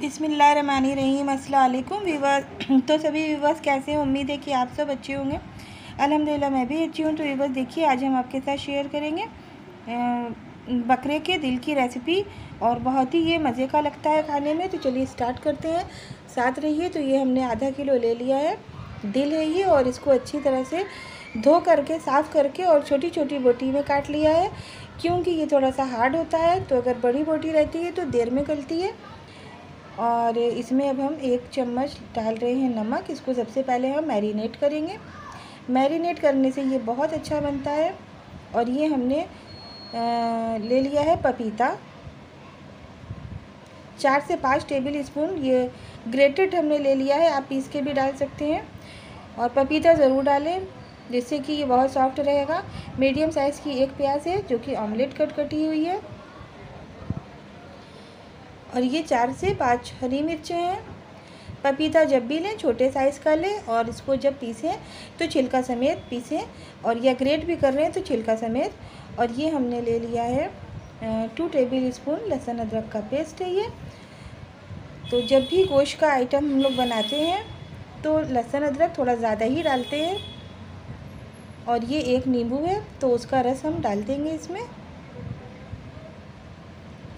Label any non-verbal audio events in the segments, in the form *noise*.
बिसमीम अल्लाम वीवर्स तो सभी वीवर्स कैसे हैं? उम्मीद है कि आप सब अच्छे होंगे। अल्हम्दुलिल्लाह, मैं भी अच्छी हूँ। तो वीवर्स देखिए, आज हम आपके साथ शेयर करेंगे बकरे के दिल की रेसिपी। और बहुत ही ये मज़े का लगता है खाने में। तो चलिए स्टार्ट करते हैं। साथ रहिए तो ये हमने आधा किलो ले लिया है। दिल है ये, और इसको अच्छी तरह से धो करके, साफ़ करके, और छोटी छोटी बोटी में काट लिया है। क्योंकि ये थोड़ा सा हार्ड होता है तो अगर बड़ी बोटी रहती है तो देर में गलती है। और इसमें अब हम एक चम्मच डाल रहे हैं नमक। इसको सबसे पहले हम मैरिनेट करेंगे। मैरिनेट करने से ये बहुत अच्छा बनता है और ये हमने ले लिया है पपीता। चार से पाँच टेबल स्पून ये ग्रेटेड हमने ले लिया है। आप पीस के भी डाल सकते हैं और पपीता ज़रूर डालें जिससे कि ये बहुत सॉफ्ट रहेगा। मीडियम साइज़ की एक प्याज है जो कि ऑमलेट कट कटी हुई है। और ये चार से पाँच हरी मिर्चें हैं। पपीता जब भी लें, छोटे साइज़ का लें और इसको जब पीसें तो छिलका समेत पीसें। और या ग्रेट भी कर रहे हैं तो छिलका समेत। और ये हमने ले लिया है टू टेबल स्पून लहसुन अदरक का पेस्ट है ये। तो जब भी गोश्त का आइटम हम लोग बनाते हैं तो लहसुन अदरक थोड़ा ज़्यादा ही डालते हैं। और ये एक नींबू है तो उसका रस हम डाल देंगे इसमें।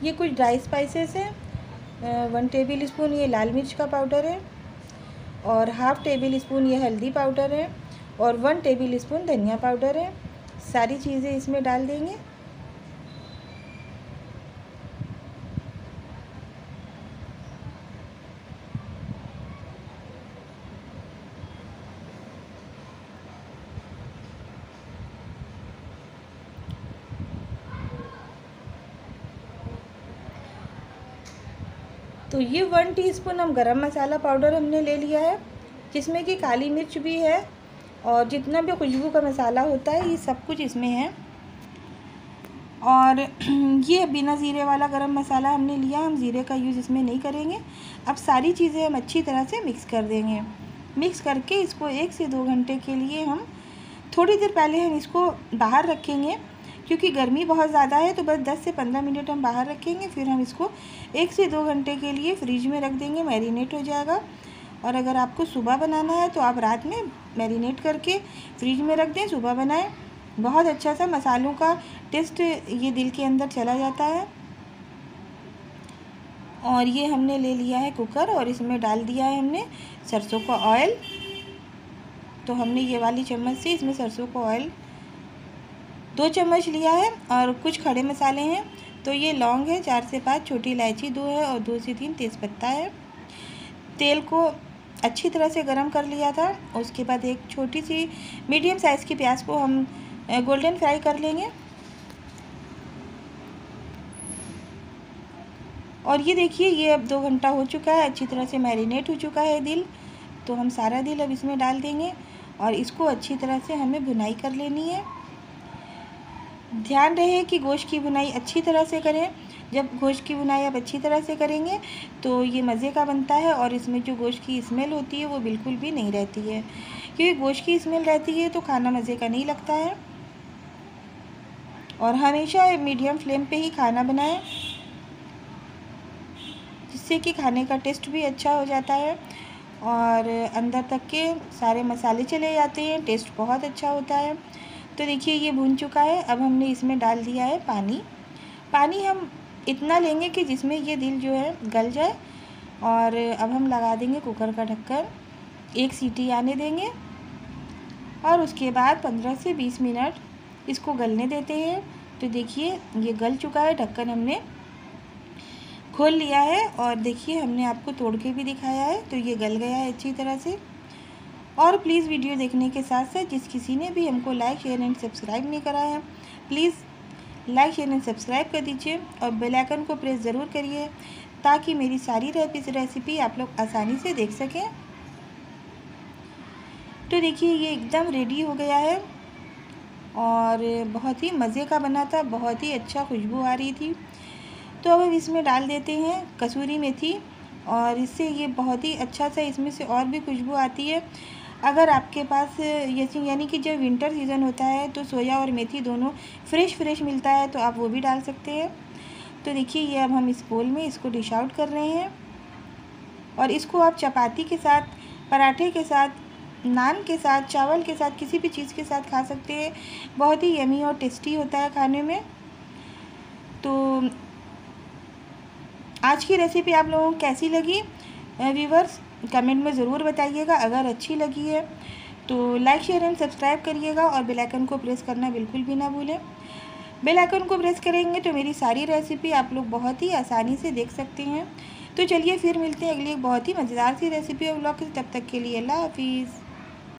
ये कुछ ड्राई स्पाइसेस हैं। वन टेबल स्पून ये लाल मिर्च का पाउडर है और हाफ़ टेबल स्पून ये हल्दी पाउडर है और वन टेबल स्पून धनिया पाउडर है। सारी चीज़ें इसमें डाल देंगे। तो ये वन टीस्पून हम गरम मसाला पाउडर हमने ले लिया है, जिसमें कि काली मिर्च भी है और जितना भी खुशबू का मसाला होता है, ये सब कुछ इसमें है। और *clears throat* ये बिना ज़ीरे वाला गरम मसाला हमने लिया, हम ज़ीरे का यूज़ इसमें नहीं करेंगे। अब सारी चीज़ें हम अच्छी तरह से मिक्स कर देंगे। मिक्स करके इसको एक से दो घंटे के लिए हम थोड़ी देर पहले हम इसको बाहर रखेंगे। क्योंकि गर्मी बहुत ज़्यादा है तो बस 10 से 15 मिनट हम बाहर रखेंगे, फिर हम इसको एक से दो घंटे के लिए फ्रिज में रख देंगे, मैरिनेट हो जाएगा। और अगर आपको सुबह बनाना है तो आप रात में मैरिनेट करके फ्रिज में रख दें, सुबह बनाएँ। बहुत अच्छा सा मसालों का टेस्ट ये दिल के अंदर चला जाता है। और ये हमने ले लिया है कुकर, और इसमें डाल दिया है हमने सरसों का ऑयल। तो हमने ये वाली चम्मच से इसमें सरसों का ऑयल दो चम्मच लिया है और कुछ खड़े मसाले हैं। तो ये लौंग है, चार से पाँच छोटी इलायची, दो है और दो से तीन तेज़पत्ता है। तेल को अच्छी तरह से गरम कर लिया था। उसके बाद एक छोटी सी मीडियम साइज़ की प्याज को हम गोल्डन फ्राई कर लेंगे। और ये देखिए, ये अब दो घंटा हो चुका है। अच्छी तरह से मैरिनेट हो चुका है दिल। तो हम सारा दिल अब इसमें डाल देंगे और इसको अच्छी तरह से हमें भुनाई कर लेनी है। ध्यान रहे कि गोश्त की बुनाई अच्छी तरह से करें। जब गोश्त की बुनाई आप अच्छी तरह से करेंगे तो ये मज़े का बनता है और इसमें जो गोश्त की स्मेल होती है, वो बिल्कुल भी नहीं रहती है। क्योंकि गोश्त की स्मेल रहती है तो खाना मज़े का नहीं लगता है। और हमेशा मीडियम फ्लेम पे ही खाना बनाएँ, जिससे कि खाने का टेस्ट भी अच्छा हो जाता है और अंदर तक के सारे मसाले चले जाते हैं, टेस्ट बहुत अच्छा होता है। तो देखिए, ये भुन चुका है। अब हमने इसमें डाल दिया है पानी। पानी हम इतना लेंगे कि जिसमें ये दिल जो है, गल जाए। और अब हम लगा देंगे कुकर का ढक्कन। एक सीटी आने देंगे। और उसके बाद पंद्रह से बीस मिनट इसको गलने देते हैं। तो देखिए, ये गल चुका है, ढक्कन हमने खोल लिया है। और देखिए, हमने आपको तोड़ के भी दिखाया है। तो ये गल गया है अच्छी तरह से। और प्लीज़ वीडियो देखने के साथ साथ जिस किसी ने भी हमको लाइक शेयर एंड सब्सक्राइब नहीं करा है please like share and subscribe कर दीजिए और बेल आइकन को प्रेस ज़रूर करिए ताकि मेरी सारी रेसिपी आप लोग आसानी से देख सकें। तो देखिए, ये एकदम रेडी हो गया है और बहुत ही मज़े का बना था, बहुत ही अच्छा खुशबू आ रही थी। तो अब हम इसमें डाल देते हैं कसूरी मेथी और इससे ये बहुत ही अच्छा सा इसमें से और भी खुशबू आती है। अगर आपके पास यानी कि जब विंटर सीज़न होता है तो सोया और मेथी दोनों फ्रेश फ्रेश मिलता है तो आप वो भी डाल सकते हैं। तो देखिए, ये अब हम इस बोल में इसको डिश आउट कर रहे हैं। और इसको आप चपाती के साथ, पराठे के साथ, नान के साथ, चावल के साथ, किसी भी चीज़ के साथ खा सकते हैं। बहुत ही यमी और टेस्टी होता है खाने में। तो आज की रेसिपी आप लोगों को कैसी लगी? व्यूवर्स कमेंट में ज़रूर बताइएगा, अगर अच्छी लगी है तो लाइक शेयर एंड सब्सक्राइब करिएगा और बेल आइकन को प्रेस करना बिल्कुल भी ना भूलें। बेल आइकन को प्रेस करेंगे तो मेरी सारी रेसिपी आप लोग बहुत ही आसानी से देख सकते हैं। तो चलिए फिर मिलते हैं अगली एक बहुत ही मज़ेदार सी रेसिपी और ब्लॉग तब तक के लिए अल्लाह हाफिज़।